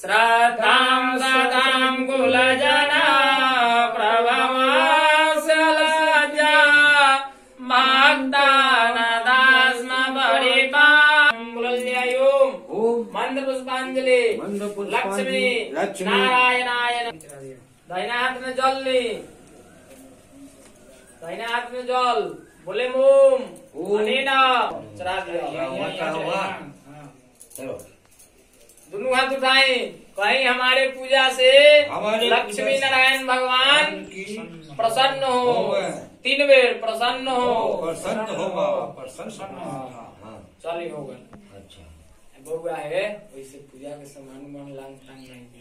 श्रद्धां सदां कुलजना प्रभवासलजा माग्दानदास्म परिपां ओम मंद पुष्पांजलि मंद पुष्पांजलि, लक्ष्मी लक्ष्मी। नारायणाय दाहिने हाथ में जल हाथ में जल बोले मोम। चढ़ा दिया। चलो। दोनों हाथ उठाए। कहीं हमारे पूजा से लक्ष्मी नारायण भगवान प्रसन्न हो। तीन बेर प्रसन्न हो। प्रसन्न हो प्रसन्न हो। हाँ। हो। गए। अच्छा। बउआ है वैसे पूजा के सामान मन लांग टांग नहीं